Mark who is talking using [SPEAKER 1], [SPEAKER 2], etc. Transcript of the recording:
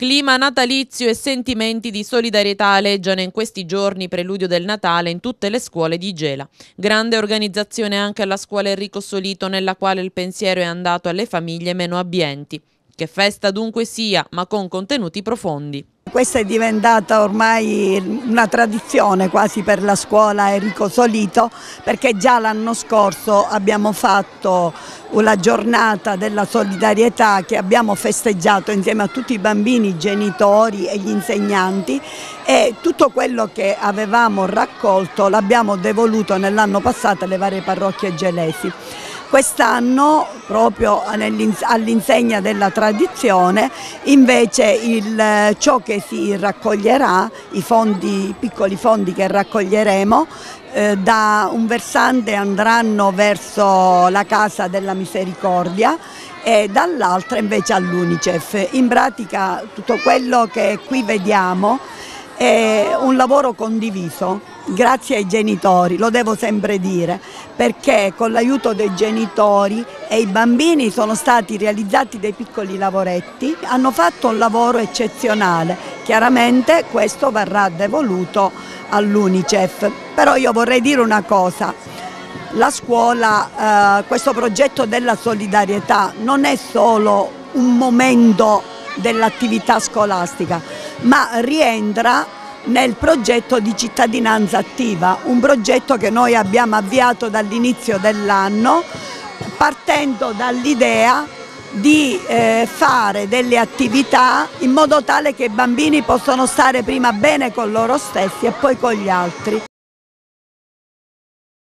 [SPEAKER 1] Clima natalizio e sentimenti di solidarietà aleggiano in questi giorni preludio del Natale in tutte le scuole di Gela. Grande organizzazione anche alla scuola Enrico Solito nella quale il pensiero è andato alle famiglie meno abbienti. Che festa dunque sia, ma con contenuti profondi.
[SPEAKER 2] Questa è diventata ormai una tradizione quasi per la scuola Enrico Solito perché già l'anno scorso abbiamo fatto una giornata della solidarietà che abbiamo festeggiato insieme a tutti i bambini, i genitori e gli insegnanti e tutto quello che avevamo raccolto l'abbiamo devoluto nell'anno passato alle varie parrocchie gelesi. Quest'anno, proprio all'insegna della tradizione, invece il, ciò che si raccoglierà, i, fondi, piccoli fondi che raccoglieremo, eh, da un versante andranno verso la Casa della Misericordia e dall'altra invece all'Unicef. In pratica tutto quello che qui vediamo è un lavoro condiviso grazie ai genitori, lo devo sempre dire, perché con l'aiuto dei genitori e i bambini sono stati realizzati dei piccoli lavoretti, hanno fatto un lavoro eccezionale, chiaramente questo verrà devoluto all'Unicef, però io vorrei dire una cosa, la scuola, eh, questo progetto della solidarietà non è solo un momento dell'attività scolastica, ma rientra nel progetto di cittadinanza attiva, un progetto che noi abbiamo avviato dall'inizio dell'anno partendo dall'idea di eh, fare delle attività in modo tale che i bambini possano stare prima bene con loro stessi e poi con gli altri.